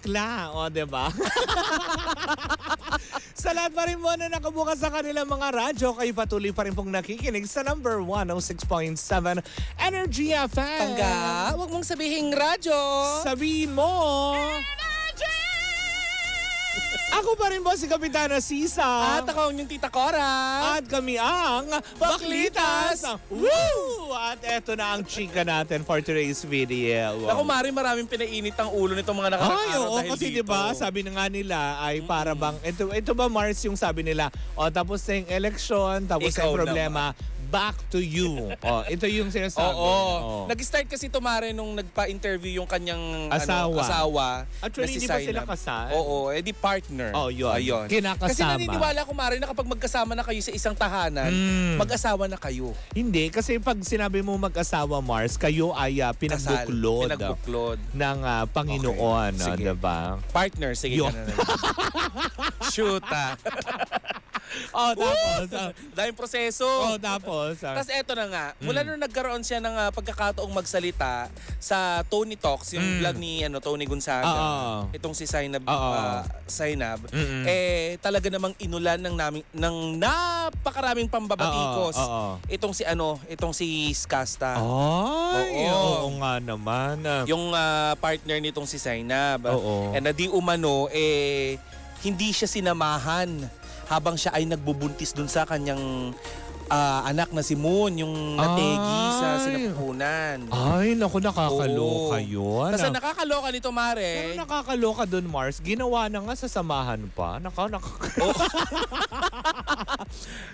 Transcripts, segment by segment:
bakla. O, ba? sa lahat pa rin mo na nakabukas sa kanilang mga radyo, kayo patuloy pa rin pong nakikinig sa number 106.7 Energy FM. Tangga, huwag mong sabihin radyo. Sabihin mo. Ako pa rin po si Kapitana Sisa. At ako yung tita Cora. At kami ang Baklitas! Woo! At eto na ang chika natin for today's video. Ako, Mari, maraming pinainit ang ulo nitong mga nakarang Ay, oo, dahil kasi dito. di ba sabi na nga nila ay para bang, ito, ito ba Mars yung sabi nila, o tapos na yung election, tapos na Ikaw yung problema, back to you. o, ito yung sinasabi. Oo. O. Nag-start kasi Mare nung nagpa-interview yung kanyang Asawa. Ano, asawa Actually, si hindi pa sila kasal? Oo, eh di partner. Oh, yun. Ayun. Kinakasama. Kasi naniniwala ko, Mare, na kapag magkasama na kayo sa isang tahanan, Mm. mag-asawa na kayo. Hindi, kasi pag sinabi mo mag-asawa Mars, kayo ay ah, Kasal. pinagbuklod Pinagbuklod. ng ah, Panginoon. Okay. ah, Sige. diba? Partner, sige Yun. Shoot, ah. Oh, tapos. ah, Dahil proseso. oh, tapos. ah, Tapos eto na nga, mula Mm. nung nagkaroon siya ng ah, pagkakataong magsalita sa Tony Talks, yung Mm. vlog ni ano Tony Gonzaga, Oo. itong si Zainab, Oo. ah, Zainab, Mm-mm. eh talaga namang inulan ng naming ng napakaraming pambabatikos. Oo, oo. Itong si ano, itong si Skasta. Ay, oo, Oo. nga naman. Yung ah, partner nitong si Zainab. Oo. And na di umano, eh, hindi siya sinamahan habang siya ay nagbubuntis dun sa kanyang ah, anak na si Moon, yung nategi sa Ay. sinapupunan. Ay, naku, nakakaloka Oo. yun. Kasi nakakaloka nito, Pero Mare. nakakaloka dun, Mars. Ginawa na nga sa samahan pa. Naka, naka...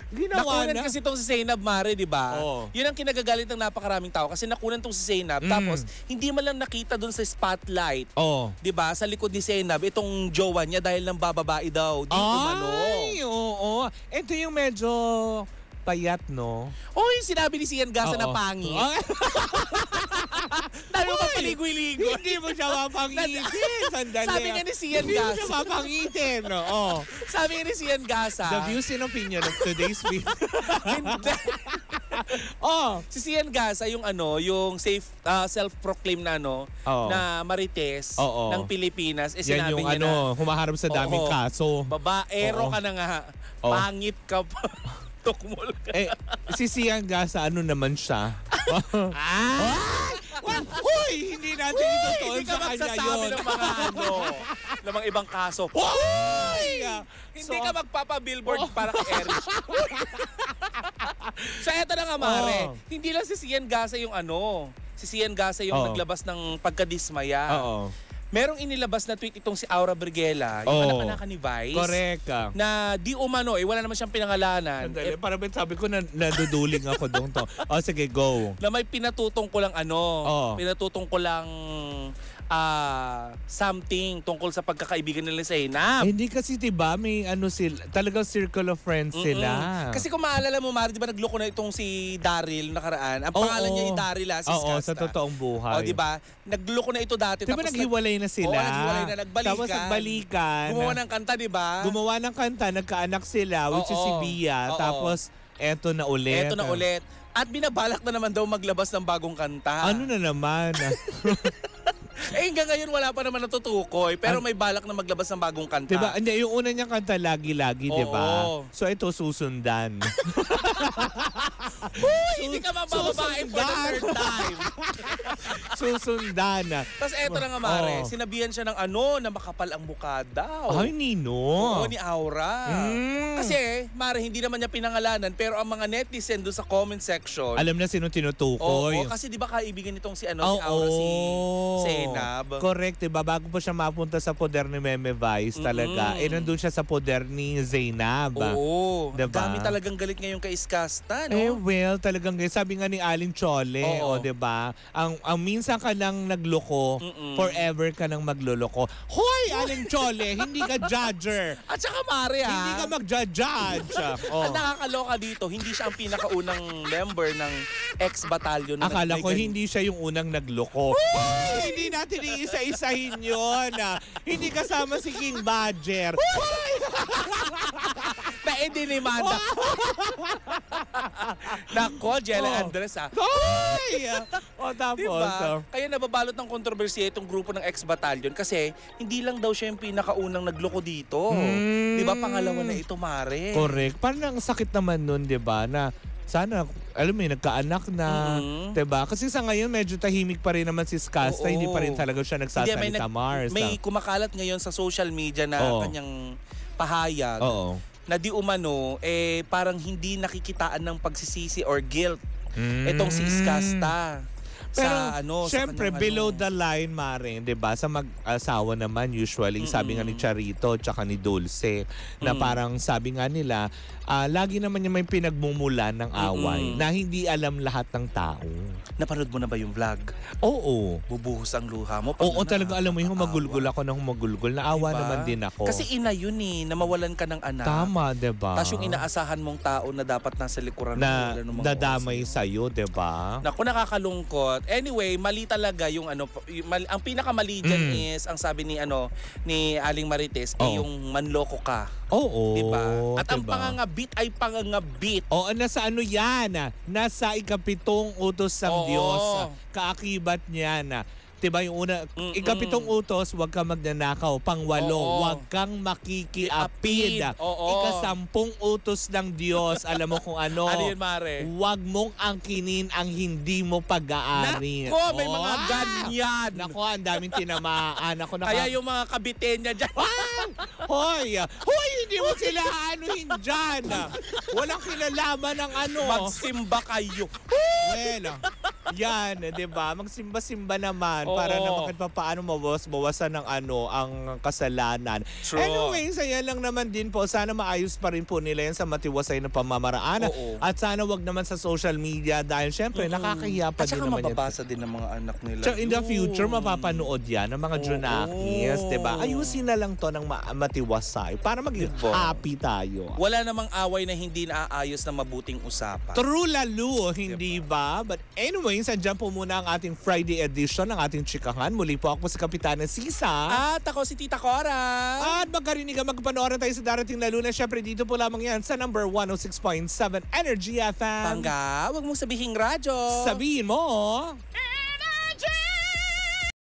Ginawa Nakunan na. kasi itong si Zainab Mare, di ba? Oo. Yun ang kinagagalit ng napakaraming tao kasi nakunan itong si Zainab Mm. tapos hindi man lang nakita dun sa spotlight. Oh. 'Di ba? Sa likod ni Zainab itong jowa niya dahil ng bababae daw. Di umano. Ay, oo. Ito yung medyo payat, no? Oh, yung sinabi ni Sian Gasa na Oo. pangit. Ay, Dahil mo Uy! papaligoy-ligoy. Hindi mo siya mapangitin. Sandali. Sabi nga ni Sian Hindi mo siya mapangitin. no? Oh. Sabi nga ni Sian Gasa. The views and opinion of today's video. Hindi. oh. si Sian Gasa yung ano, yung safe ah, self-proclaim na ano, Oo. na marites Oo. ng Pilipinas. Eh, Yan sinabi yung niya ano, humaharap sa daming Oo. kaso. na, babaero Oo. ka na nga, Oo. pangit ka pa. Tukmol ka. Eh, si Sian Gasa, ano naman siya? Ah! Hoy! Hindi natin ito Hindi ka sa kanya magsasabi yun. ng mga ano, ng mga ibang kaso. Hoy! Hindi So, ka magpapa-billboard Oh. para kay Eric. so eto na nga Mare, Oh. hindi lang si Sian Gasa yung ano, si Sian Gasa yung Oo. naglabas ng pagkadismaya. Oo. Merong inilabas na tweet itong si Aura Briguela, yung Oo. anak-anak ni Vice. Correct. ah. Na di umano, eh, wala naman siyang pinangalanan. Sandali, Eh, parang sabi ko na naduduling ako doon to. O sige, go. na may pinatutong ko lang ano, Oo. pinatutong ko lang ah, something tungkol sa pagkakaibigan nila sa. Eh, hindi kasi 'di ba may ano sila, talagang circle of friends sila. Mm-mm. Kasi kung maalala mo, Mari, di ba nagloko na itong si Daryl nakaraan? Ang Oo. pangalan niya ay Daryl, ah, si Oo, Skasta. sa totoong buhay. O, di ba? Nagloko na ito dati. Di ba tapos naghiwalay na sila? Oo, naghiwalay na, nagbalikan. Tapos nagbalikan. Gumawa ng kanta, di ba? Gumawa ng kanta, nagkaanak sila, which is si. Bia. Oo. Tapos, eto na ulit. Eto na ulit. At binabalak na naman daw maglabas ng bagong kanta. Ano na naman? Eh, hanggang ngayon wala pa naman natutukoy. Pero may balak na maglabas ng bagong kanta. diba? Hindi, yung una niyang kanta lagi-lagi, di ba? Oo. So, ito susundan. Uy, hindi ka mabababae for the third time. susundan. Tapos eto na nga, Mare. Oo. Sinabihan siya ng ano, na makapal ang mukha daw. Ay, Nino. Oo, ni Aura. Mm. Kasi, Mare, hindi naman niya pinangalanan, pero ang mga netizen doon sa comment section, Alam na sino Oo, tinutukoy. kasi di ba kaibigan nitong si ano, si Aura, si Zainab. Correct, diba? Bago pa siya mapunta sa poder ni Meme Vice talaga, Mm-mm. eh nandun siya sa poder ni Zainab. Oo. Diba? Dami talagang galit ngayon kay Iskasta, Eh no? well, talagang ganyan. sabi nga ni Aling Chole, o Oo. 'di ba? Ang ang minsan ka lang nagloko, Mm-mm. forever ka nang magloloko. Hoy, Aling Chole, hindi ka judger. At saka Mare, ha? hindi ka mag-judge. oh. Ang nakakaloka dito, hindi siya ang pinakaunang member ng ex-batalyon. na Akala ko hindi siya yung unang nagloko. Hoy, hindi natin iisa-isahin yun. ah. Hindi kasama si King Badger. Na dinimanda. Nako, Jella Oh. Andres ah. Hoy! o tapos, Diba? oh. Kaya nababalot ng kontrobersiya itong grupo ng ex-battalion kasi hindi lang daw siya yung pinakaunang nagloko dito. Mm. Di ba? Pangalawa na ito, Mare. Correct. Parang ang sakit naman nun, di ba, na sana, alam mo yun, nagkaanak na, Mhm. di ba? Kasi sa ngayon, medyo tahimik pa rin naman si Skasta, Oo. hindi pa rin talaga siya Hindi, nagsasalita, may, nag- Mars. may kumakalat ngayon sa social media na Oo. kanyang pahayag Oo. na di umano, eh parang hindi nakikitaan ng pagsisisi or guilt Mm. itong si Iskasta. Pero, sa ano, sa syempre, kanyang below ano. the line, Mare, di ba? Sa mag-asawa naman, usually, sabi nga ni. Charito, tsaka ni Dulce, na Mm. parang sabi nga nila, ah, lagi naman yung may pinagmumulan ng away Mm-mm. na hindi alam lahat ng tao. Napanood mo na ba yung vlog? Oo. Bubuhos ang luha mo. Oo, talaga alam mo yung humagulgul ako ng humagulgul. Naawa Diba? naman din ako. Kasi ina yun eh, na mawalan ka ng anak. Tama, di ba? Tapos yung inaasahan mong tao na dapat nasa likuran na mo, namang dadamay sa'yo, di ba? Naku, nakakalungkot. Anyway, mali talaga yung ano, yung mali- ang pinakamali dyan Mm. is, ang sabi ni ano, ni Aling Marites, eh, Oo. yung manloko ka. Oo. Diba? At ang diba? pangangabit ay pangangabit. Oo, nasa ano yan? ah? Nasa ikapitong utos ng Oo. Diyos. ah. Kaakibat niyan. Ah. Diba yung una, Mm-mm. ikapitong utos, huwag kang magnanakaw. Pangwalo, Oo. huwag kang makikiapid. Apid, oo. Ikasampung utos ng Diyos, alam mo kung ano. Ano yun, Mare? Huwag mong angkinin ang hindi mo pag-aari. Nako, may mga Oh, ganyan. Nako, ang daming tinamaan. Ako, naka... Kaya yung mga kabiten niya dyan. Ah! Hoy! Hoy, hindi mo sila anuhin dyan. Walang kinalaman ng ano. Magsimba kayo. Well, yan, di ba? Magsimba-simba naman para Oo. naman kahit pa paano mabawas-bawasan ng ano, ang kasalanan. True. Anyway, saya lang naman din po. Sana maayos pa rin po nila yan sa matiwasay na pamamaraan. Oo. At sana wag naman sa social media dahil syempre nakakahiya pa At din saka naman yan. mababasa din ng mga anak nila. So in the yun. future, mapapanood yan ng mga Oo. Junakis, di ba? Ayusin na lang to ng ma- matiwasay para maging Diba? happy tayo. Wala namang away na hindi naaayos na mabuting usapan. True lalo, hindi ba? But anyway, sandyan po muna ang ating Friday edition ng ating chikahan. Muli po ako si Kapitana Sisa. At ako si Tita Cora. At magkarinig ang magpanoorin tayo sa darating na lunes. Siyempre dito po lamang yan sa number 106.7 Energy FM. Pangga, wag mong sabihing radyo. Sabihin mo.